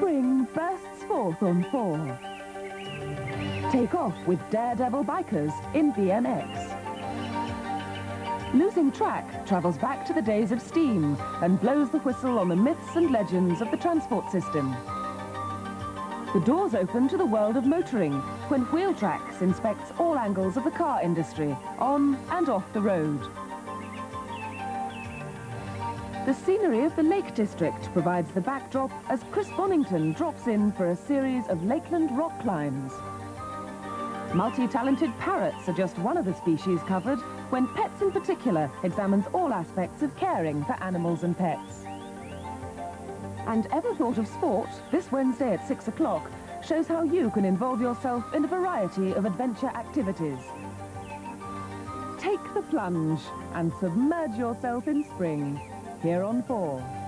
Spring bursts forth on 4. Take off with Daredevil Bikers in BMX. Losing Track travels back to the days of steam and blows the whistle on the myths and legends of the transport system. The doors open to the world of motoring when Wheel Tracks inspects all angles of the car industry, on and off the road. The scenery of the Lake District provides the backdrop as Chris Bonington drops in for a series of Lakeland rock climbs. Multi-talented parrots are just one of the species covered when Pets in Particular examines all aspects of caring for animals and pets. And Ever Thought of Sport, this Wednesday at 6 o'clock, shows how you can involve yourself in a variety of adventure activities. Take the plunge and submerge yourself in spring here on 4.